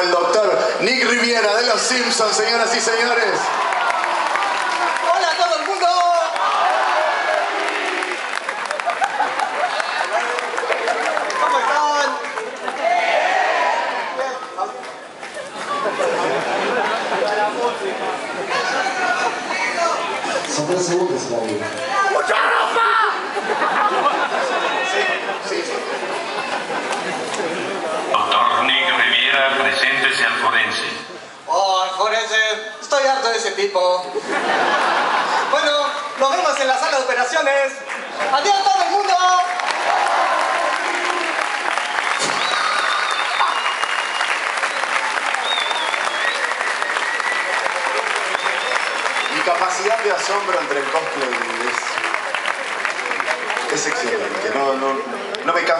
como el doctor Nick Riviera de Los Simpsons, señoras y señores. ¡Hola a todo el mundo! ¿Cómo están? Son tres segundos la vida. ¡Mucha ropa! Doctor Nick Riviera, preséntese al forense. Oh, forense, estoy harto de ese tipo. Bueno, nos vemos en la sala de operaciones. ¡Adiós todo el mundo! Mi capacidad de asombro entre el cosplay es, es excelente. No, no, no me canso.